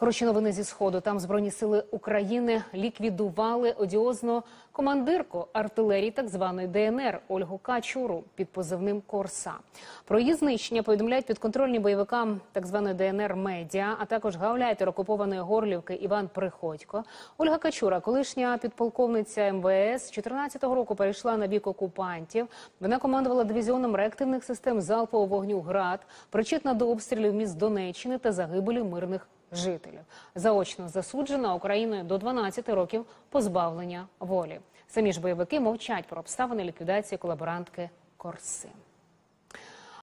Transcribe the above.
Хороші новини зі сходу. Там збройні сили України ліквідували одіозну командирку артилерії так званої ДНР Ольгу Качуру під позивним Корса. Про її знищення повідомляють підконтрольні бойовикам так званої ДНР медіа, а також гауляйтер окупованої Горлівки Іван Приходько. Ольга Качура, колишня підполковниця МВС, 14 року перейшла на бік окупантів. Вона командувала дивізіоном реактивних систем залпового вогню ГРАД, причетна до обстрілів міст Донеччини та загибелі мирних жителів. Заочно засуджена Україною до 12 років позбавлення волі. Самі ж бойовики мовчать про обставини ліквідації колаборантки Корси.